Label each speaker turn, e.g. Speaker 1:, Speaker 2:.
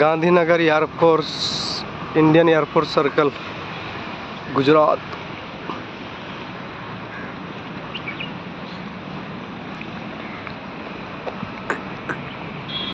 Speaker 1: Gandhinagar air force Indian air force circle Gujarat.